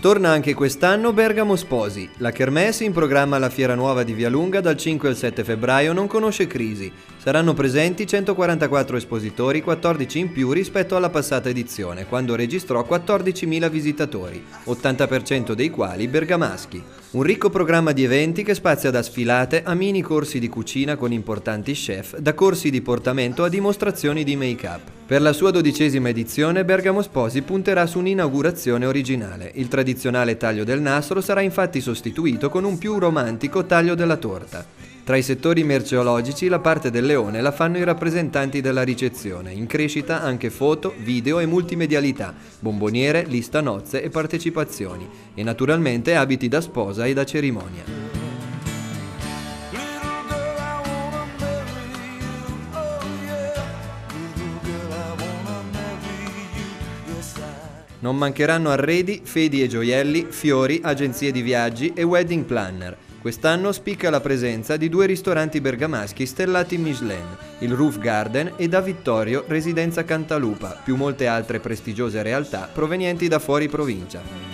Torna anche quest'anno Bergamo Sposi. La Kermesse in programma alla Fiera Nuova di Vialunga dal 5 al 7 febbraio non conosce crisi. Saranno presenti 144 espositori, 14 in più rispetto alla passata edizione, quando registrò 14.000 visitatori, 80% dei quali bergamaschi. Un ricco programma di eventi che spazia da sfilate a mini corsi di cucina con importanti chef, da corsi di portamento a dimostrazioni di make-up. Per la sua dodicesima edizione Bergamo Sposi punterà su un'inaugurazione originale. Il tradizionale taglio del nastro sarà infatti sostituito con un più romantico taglio della torta. Tra i settori merceologici la parte del leone la fanno i rappresentanti della ricezione, in crescita anche foto, video e multimedialità, bomboniere, lista nozze e partecipazioni, e naturalmente abiti da sposa e da cerimonia. Non mancheranno arredi, fedi e gioielli, fiori, agenzie di viaggi e wedding planner. Quest'anno spicca la presenza di due ristoranti bergamaschi stellati Michelin, il Roof Garden e da Vittorio Residenza Cantalupa, più molte altre prestigiose realtà provenienti da fuori provincia.